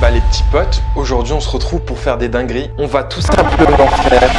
Bah les petits potes, aujourd'hui on se retrouve pour faire des dingueries. On va tout simplement faire...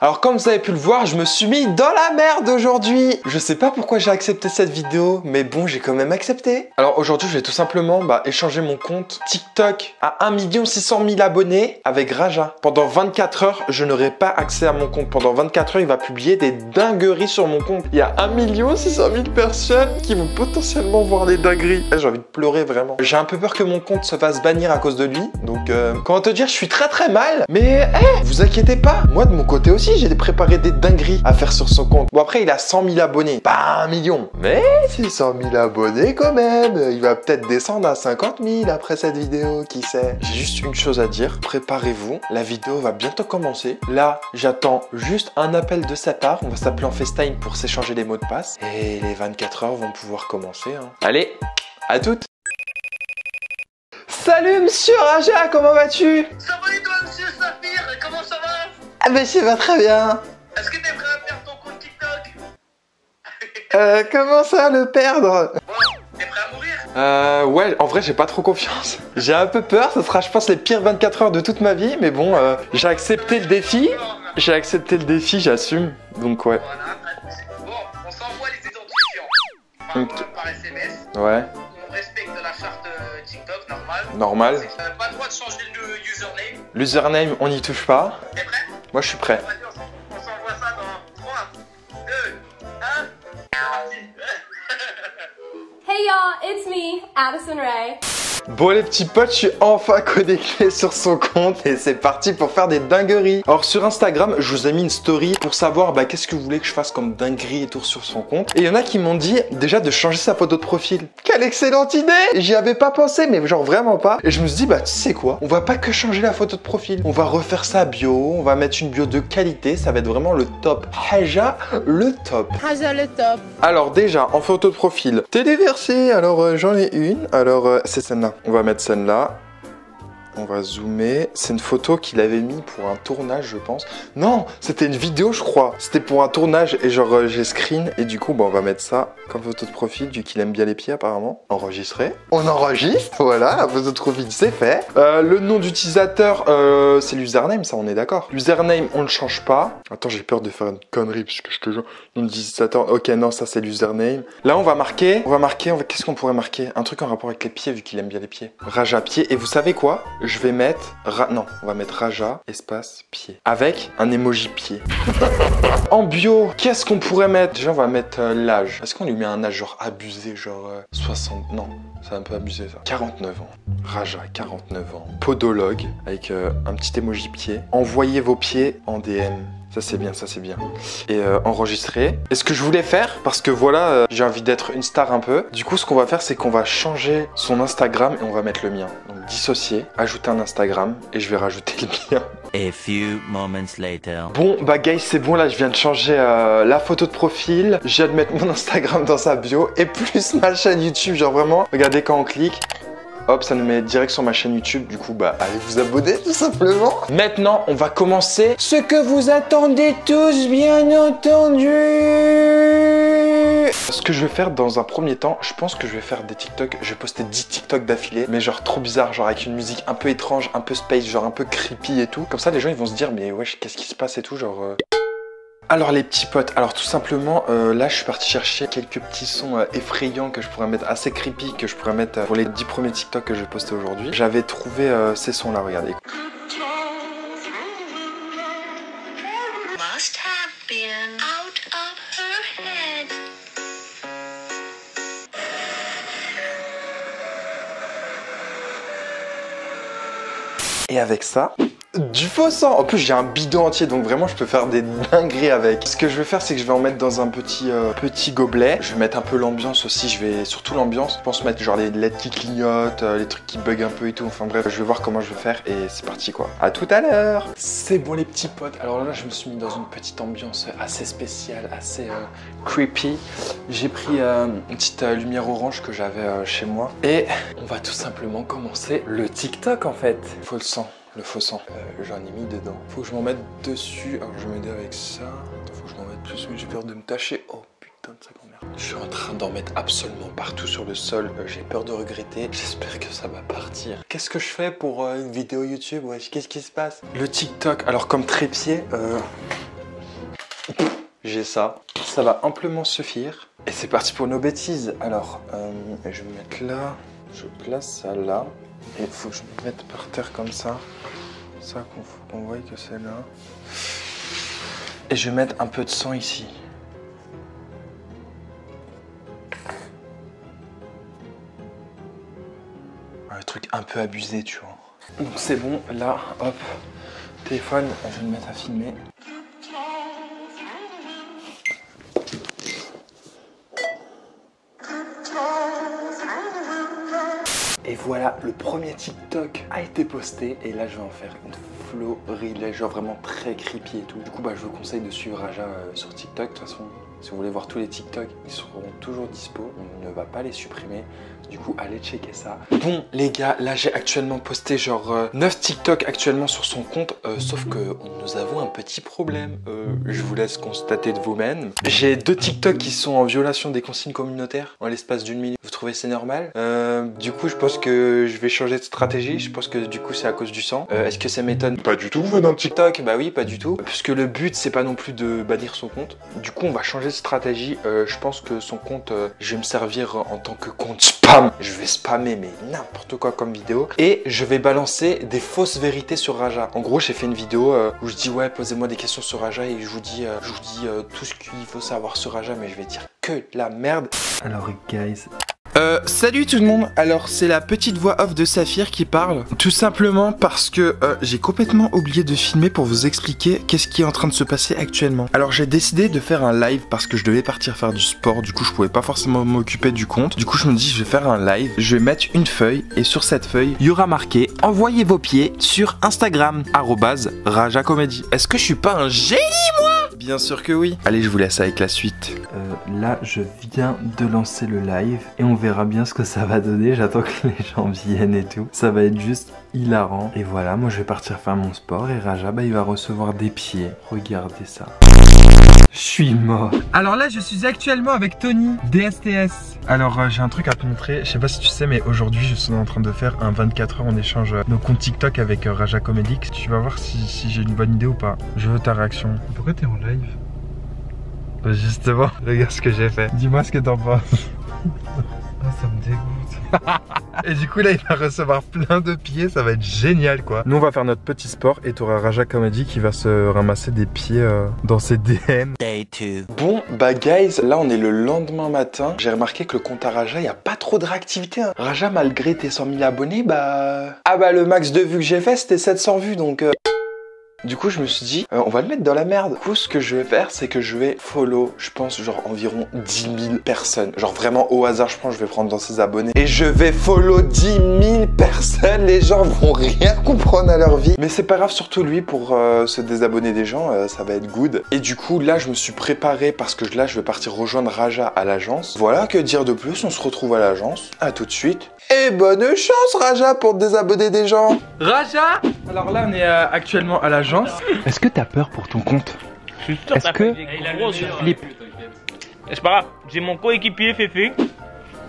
Alors comme vous avez pu le voir, je me suis mis dans la merde aujourd'hui Je sais pas pourquoi j'ai accepté cette vidéo, mais bon, j'ai quand même accepté. Alors aujourd'hui, je vais tout simplement bah, échanger mon compte TikTok à 1 600 000 abonnés avec Raja. Pendant 24 heures, je n'aurai pas accès à mon compte. Pendant 24 heures, il va publier des dingueries sur mon compte. Il y a 1 600 000 personnes qui vont potentiellement voir les dingueries. Eh, j'ai envie de pleurer vraiment. J'ai un peu peur que mon compte se fasse bannir à cause de lui. Donc, euh, comment te dire, je suis très très mal. Mais, eh, vous inquiétez pas. Moi, de mon côté aussi, j'ai préparé des dingueries à faire sur son compte. Bon, après, il a 100 000 abonnés. Pas un million. Mais c'est 100 000 abonnés quand même. Il va peut-être descendre à 50 000 après cette vidéo, qui sait. J'ai juste une chose à dire. Préparez-vous. La vidéo va bientôt commencer. Là, j'attends juste un appel de sa part. On va s'appeler en FaceTime pour s'échanger des mots de passe. Et les 24 heures vont pouvoir commencer. Hein. Allez, à toutes Salut Monsieur Raja, comment vas-tu? Ah ben ça va très bien. Est-ce que t'es prêt à perdre ton compte TikTok Euh, comment ça le perdre? Bon, t'es prêt à mourir? Euh, ouais, en vrai j'ai pas trop confiance. J'ai un peu peur, ce sera je pense les pires 24 heures de toute ma vie, mais bon, euh, j'ai accepté le défi. J'ai accepté le défi, j'assume, donc ouais. Voilà, bon, on s'envoie les identifiants. Par, Ok. par SMS. Ouais, On respecte la charte euh, TikTok, normal. normal. T'as pas le droit de changer le username. L'username, on n'y touche pas. T'es prêt? Moi je suis prêt. On s'en- on s'envoie ça dans 3, 2, 1. C'est parti Hey y'all, it's me, Addison Ray. Bon les petits potes, je suis enfin connecté sur son compte et c'est parti pour faire des dingueries. Alors sur Instagram, je vous ai mis une story pour savoir bah, qu'est-ce que vous voulez que je fasse comme dinguerie et tout sur son compte. Et il y en a qui m'ont dit déjà de changer sa photo de profil. Quelle excellente idée J'y avais pas pensé, mais genre vraiment pas. Et je me suis dit bah tu sais quoi? On va pas que changer la photo de profil. On va refaire sa bio, on va mettre une bio de qualité, ça va être vraiment le top. Haja, le top. Raja le top. Alors déjà, en photo de profil, téléversé, alors euh, j'en ai une. Alors euh, c'est celle-là. On va mettre celle-là. On va zoomer. C'est une photo qu'il avait mis pour un tournage, je pense. Non, c'était une vidéo, je crois. C'était pour un tournage et genre euh, j'ai screen. Et du coup, bon, on va mettre ça comme photo de profil, vu qu'il aime bien les pieds apparemment. Enregistrer. On enregistre, voilà, la photo de profil, c'est fait. Euh, le nom d'utilisateur, euh, c'est l'username, ça, on est d'accord. L'username, on ne change pas. Attends, j'ai peur de faire une connerie, puisque je te jure. Nom d'utilisateur, ok, non, ça c'est l'username. Là, on va marquer, on va marquer, va... qu'est-ce qu'on pourrait marquer? Un truc en rapport avec les pieds, vu qu'il aime bien les pieds. Raja pied. Et vous savez quoi? Je vais mettre, Ra- non, on va mettre Raja espace pied, avec un emoji pied. en bio, qu'est-ce qu'on pourrait mettre? Déjà, on va mettre euh, l'âge. Est-ce qu'on lui met un âge genre abusé, genre euh, 60 Non, c'est un peu abusé ça. 49 ans. Raja, 49 ans. Podologue, avec euh, un petit emoji pied. Envoyez vos pieds en DM. Ça c'est bien, ça c'est bien. Et euh, enregistrer. Et ce que je voulais faire, parce que voilà, euh, j'ai envie d'être une star un peu. Du coup, ce qu'on va faire, c'est qu'on va changer son Instagram et on va mettre le mien. Donc dissocier, ajouter un Instagram et je vais rajouter le mien. A few moments later. Bon, bah guys, c'est bon, là, je viens de changer euh, la photo de profil. Je viens de mettre mon Instagram dans sa bio et plus ma chaîne YouTube. Genre vraiment, regardez quand on clique. Hop, ça nous met direct sur ma chaîne YouTube. Du coup, bah, allez vous abonner tout simplement. Maintenant, on va commencer ce que vous attendez tous, bien entendu. Ce que je vais faire dans un premier temps, je pense que je vais faire des TikTok. Je vais poster 10 TikTok d'affilée, mais genre trop bizarre, genre avec une musique un peu étrange, un peu space, genre un peu creepy et tout. Comme ça, les gens ils vont se dire, mais wesh, qu'est-ce qui se passe et tout, genre. euh, alors les petits potes, alors tout simplement, euh, là je suis parti chercher quelques petits sons euh, effrayants que je pourrais mettre, assez creepy, que je pourrais mettre euh, pour les 10 premiers TikTok que je vais poster aujourd'hui. J'avais trouvé ces sons là, regardez. Et avec ça, du faux sang En plus j'ai un bidon entier donc vraiment je peux faire des dingueries avec. Ce que je vais faire c'est que je vais en mettre dans un petit, euh, petit gobelet. Je vais mettre un peu l'ambiance aussi, je vais surtout l'ambiance. Je pense mettre genre les LED qui clignotent, euh, les trucs qui bug un peu et tout. Enfin bref, je vais voir comment je vais faire et c'est parti quoi. À tout à l'heure C'est bon les petits potes. Alors là je me suis mis dans une petite ambiance assez spéciale, assez euh, creepy. J'ai pris une petite lumière orange que j'avais chez moi et on va tout simplement commencer le TikTok en fait. Faut le sang. Le faux sang. Euh, J'en ai mis dedans. Faut que je m'en mette dessus. Alors je vais m'aider avec ça. Faut que je m'en mette plus, mais j'ai peur de me tâcher. Oh putain de sa grand-mère. Je suis en train d'en mettre absolument partout sur le sol. Euh, j'ai peur de regretter. J'espère que ça va partir. Qu'est-ce que je fais pour euh, une vidéo YouTube Wesh, qu'est-ce qui se passe? Le TikTok. Alors comme trépied, euh, j'ai ça. Ça va amplement suffire. Et c'est parti pour nos bêtises. Alors, je vais me mettre là. Je place ça là. Et il faut que je me mette par terre comme ça. Ça qu'on voie que c'est là. Et je vais mettre un peu de sang ici. Un truc un peu abusé, tu vois. Donc c'est bon, là, hop, téléphone, je vais me mettre à filmer. Le premier TikTok a été posté et là je vais en faire une reel, genre vraiment très creepy et tout. Du coup, bah, je vous conseille de suivre Raja euh, sur TikTok. De toute façon, si vous voulez voir tous les TikTok, ils seront toujours dispo. On ne va pas les supprimer. Du coup, allez checker ça. Bon, les gars, là j'ai actuellement posté genre euh, 9 TikTok actuellement sur son compte. euh, sauf que nous avons un petit problème. Euh, je vous laisse constater de vous-même. J'ai deux TikTok qui sont en violation des consignes communautaires en l'espace d'une minute. Vous trouvez c'est normal? Euh, Du coup, je pense que je vais changer de stratégie. Je pense que du coup, c'est à cause du sang. Euh, Est-ce que ça m'étonne? Pas du tout, venant de TikTok. Bah oui, pas du tout. Puisque le but, c'est pas non plus de bannir son compte. Du coup, on va changer stratégie. Euh, je pense que son compte, euh, je vais me servir en tant que compte spam. Je vais spammer, mais n'importe quoi comme vidéo. Et je vais balancer des fausses vérités sur Raja. En gros, j'ai fait une vidéo euh, où je dis ouais, posez-moi des questions sur Raja et je vous dis, je vous dis tout ce qu'il faut savoir sur Raja, mais je vais dire que la merde. Alors, guys. Euh, salut tout le monde. Alors, c'est la petite voix off de Saphir qui parle. Tout simplement parce que euh, j'ai complètement oublié de filmer pour vous expliquer qu'est-ce qui est en train de se passer actuellement. Alors, j'ai décidé de faire un live parce que je devais partir faire du sport. Du coup, je pouvais pas forcément m'occuper du compte. Du coup, je me dis, je vais faire un live. Je vais mettre une feuille et sur cette feuille, il y aura marqué envoyez vos pieds sur Instagram arrobase Raja Comedy. Est-ce que je suis pas un génie moi? Bien sûr que oui. Allez, je vous laisse avec la suite. Euh, là, je viens de lancer le live et on verra bien ce que ça va donner. J'attends que les gens viennent et tout. Ça va être juste hilarant. Et voilà, moi je vais partir faire mon sport et Raja, bah, il va recevoir des pieds. Regardez ça. Je suis mort. Alors là, je suis actuellement avec Tony, DSTS. Alors, euh, j'ai un truc à te montrer. Je sais pas si tu sais, mais aujourd'hui, je suis en train de faire un 24 heures en échange euh, nos comptes TikTok avec euh, Raja Comedix. Tu vas voir si, si j'ai une bonne idée ou pas. Je veux ta réaction. Pourquoi t'es en live? Bah, Justement, regarde ce que j'ai fait. Dis-moi ce que t'en penses. Ah, ça me dégoûte. Et du coup là il va recevoir plein de pieds, ça va être génial quoi. Nous on va faire notre petit sport et t'auras Raja Comedy qui va se ramasser des pieds euh, dans ses DM. Day 2. Bon bah guys, là on est le lendemain matin. J'ai remarqué que le compte à Raja, il y a pas trop de réactivité. hein. Raja malgré tes 100 000 abonnés, bah... Ah bah le max de vues que j'ai fait c'était 700 vues donc... euh, Du coup, je me suis dit, euh, on va le mettre dans la merde. Du coup, ce que je vais faire, c'est que je vais follow, je pense, genre environ 10 000 personnes. Genre vraiment au hasard, je pense, je vais prendre dans ses abonnés. Et je vais follow 10 000 personnes. Les gens vont rien comprendre à leur vie. Mais c'est pas grave, surtout lui, pour euh, se désabonner des gens, euh, ça va être good. Et du coup, là, je me suis préparé parce que là, je vais partir rejoindre Raja à l'agence. Voilà, que dire de plus, on se retrouve à l'agence. À tout de suite. Et bonne chance, Raja, pour désabonner des gens. Raja Alors là, on est euh, actuellement à l'agence. Est-ce que t'as peur pour ton compte Je suis sûr Est-ce t'as que- gros flips. C'est pas grave, j'ai mon coéquipier Féfé.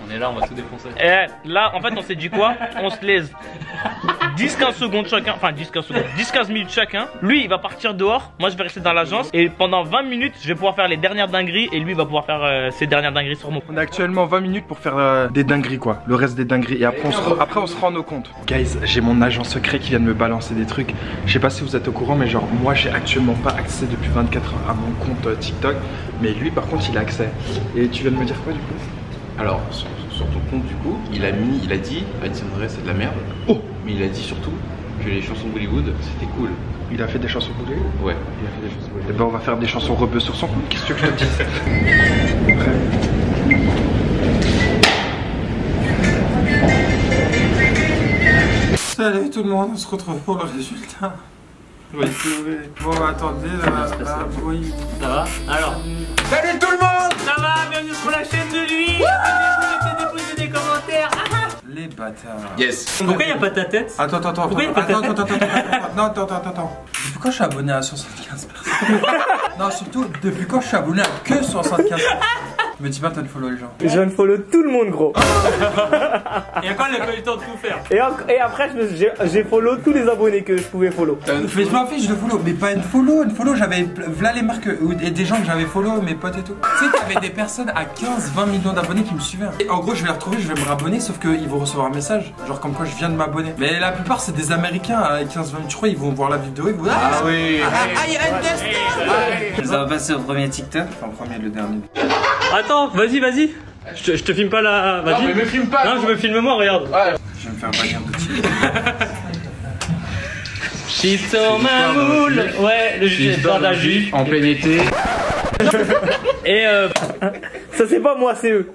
On est là, on va tout défoncer. Et là, en fait, on s'est dit quoi? On se laisse 10-15 secondes chacun, enfin 10-15 secondes, 10-15 minutes chacun. Lui, il va partir dehors, moi je vais rester dans l'agence. Et pendant 20 minutes, je vais pouvoir faire les dernières dingueries et lui il va pouvoir faire euh, ses dernières dingueries sur moi. On a actuellement 20 minutes pour faire euh, des dingueries quoi, le reste des dingueries et après on se, re- après on se rend nos comptes. Guys, j'ai mon agent secret qui vient de me balancer des trucs. Je sais pas si vous êtes au courant mais genre moi j'ai actuellement pas accès depuis 24 heures à mon compte euh, TikTok, mais lui par contre il a accès. Et tu viens de me dire quoi du coup? Alors, sur, sur ton compte, du coup, il a mis, il a dit, Addison Rae, c'est de la merde. Oh Mais il a dit surtout que les chansons Bollywood, c'était cool. Il a fait des chansons boulées Ouais, il a fait des chansons Et Bollywood. ben on va faire des chansons rebeux sur son compte, qu'est-ce que je te dis Salut tout le monde, on se retrouve pour le résultat. Oui, Bon, attendez, là, là, oui. Ça va Alors Salut tout le monde Ça va, bienvenue sur la chaîne de lui Les bâtard. Yes. Pourquoi il a pas ta tête Attends, attends, attends. Pourquoi il y a pas attends, ta attends, attends, attends, attends, non, attends, attends, attends. Depuis quand je suis abonné à 75 personnes? Non, surtout, depuis quand je suis abonné à que 75 personnes? Me dis pas, t'as follow les gens. Je viens de follow tout le monde, gros. Et encore, il a pas eu le temps de tout faire. Et, en- et après, je me- j'ai j'ai follow tous les abonnés que je pouvais follow. Mais je m'en fiche de follow, mais pas une follow. Une follow, j'avais v'là les marques ou- et des gens que j'avais follow, mes potes et tout. Tu sais qu'il y avait des personnes à 15, 20 millions d'abonnés qui me suivaient. Et en gros, je vais les retrouver, je vais me rabonner, sauf qu'ils vont recevoir un message, genre comme quoi je viens de m'abonner. Mais la plupart, c'est des Américains à 15, 20 tu crois, ils vont voir la vidéo, ils vont Ah, oui. ah, I understand Ça va passer au premier TikTok, enfin, premier, le dernier. Attends, vas-y, vas-y. Je te, je te filme pas là. Non, Vas-y. mais me filme pas. Non, je me filme moi, regarde. Je vais me faire bannir de on my moule. Ouais, le juge Histoire d'un juif en plein été. Et euh, Ça, c'est pas moi, c'est eux.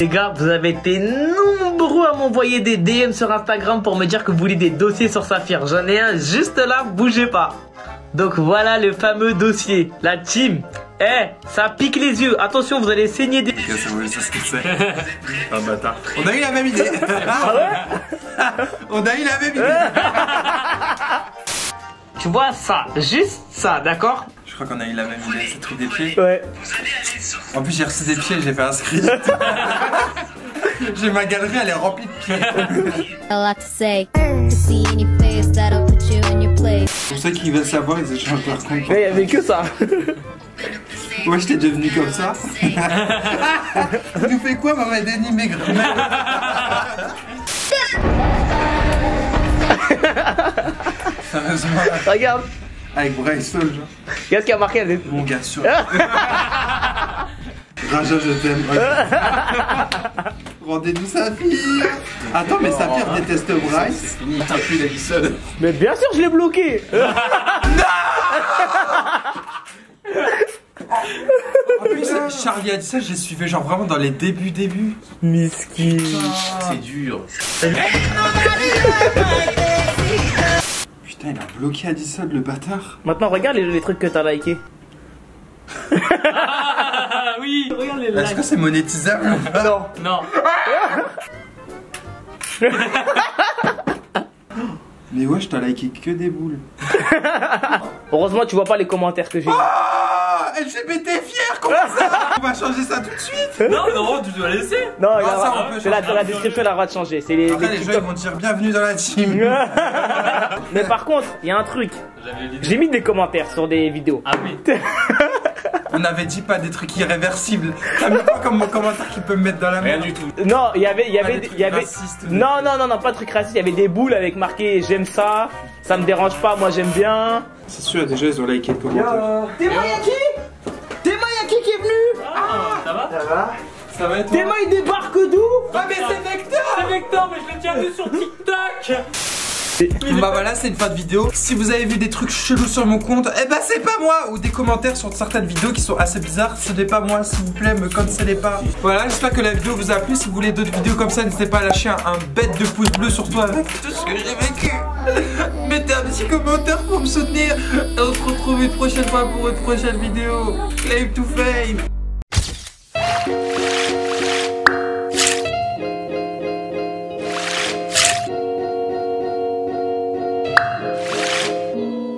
Les gars, vous avez été nombreux à m'envoyer des DM sur Instagram pour me dire que vous voulez des dossiers sur Saphir. J'en ai un juste là, bougez pas. Donc voilà le fameux dossier. La team. Eh, ça pique les yeux. Attention, vous allez saigner des... Ok, c'est bon, je sais ce que c'est. Un bâtard. On a eu la même idée. On a eu la même idée. Tu vois ça, juste ça, d'accord Je crois qu'on a eu la même idée, ce truc des pieds. Ouais. En plus, j'ai reçu des pieds, j'ai fait un screen. j'ai ma galerie, elle est remplie de pieds. Pour ceux qui veulent savoir, ils échangent leur compte. Mais il y avait que ça. Moi, j'étais devenu comme ça. Tu nous fais quoi, maman Denis Maigre Sérieusement, Regarde, avec Bryce Soul, genre. qu'est-ce qui a marqué elle Mon gars sûr. Raja, je t'aime. Rendez-nous sa fille. Attends, mais Saphir déteste Bryce. Fini, t'as plus Davison. Mais bien sûr, je l'ai bloqué. En plus, Charlie a dit ça, je les suivais genre vraiment dans les débuts, débuts. Miskin. C'est dur. Putain, il a bloqué Addison, le bâtard. Maintenant, regarde les, les trucs que t'as likés. ah oui, regarde les Est-ce que c'est monétisable Non. Non. Mais ouais, je t'ai liké que des boules. Heureusement, tu vois pas les commentaires que j'ai. Ah LGBT fier, comment ça On va changer ça tout de suite Non, non, tu dois laisser. Non, il ça, on peut c'est la, changer. la description, elle a le droit de changer. C'est les, Après, les les gens ils TikTok. vont dire bienvenue dans la team. Mais par contre, il y a un truc. J'avais l'idée. J'ai mis des commentaires sur des vidéos. Ah oui. On avait dit pas des trucs irréversibles. T'as mis quoi comme mon commentaire qui peut me mettre dans la Rien merde du tout. Non, il y avait, il y Pas avait, des trucs il y avait. racistes. Non, non, non, non, pas de truc raciste. Il y avait des boules avec marqué j'aime ça, ça me dérange pas, moi j'aime bien. C'est sûr, déjà ils ont liké le commentaire. T'es Mayaki T'es Mayaki qui est venu? Ah, ça va? Ça va être T'es il débarque d'où? Ah, mais c'est Vector C'est Vector, mais je l'ai déjà vu sur TikTok. Bah voilà, c'est une fin de vidéo. Si vous avez vu des trucs chelous sur mon compte, eh bah c'est pas moi Ou des commentaires sur certaines vidéos qui sont assez bizarres, ce n'est pas moi, s'il vous plaît, me cancellez pas. Voilà, j'espère que la vidéo vous a plu. Si vous voulez d'autres vidéos comme ça, n'hésitez pas à lâcher un, bête de pouce bleu, surtout avec tout ce que j'ai vécu. Mettez un petit commentaire pour me soutenir. Et on se retrouve une prochaine fois pour une prochaine vidéo. Claim to fame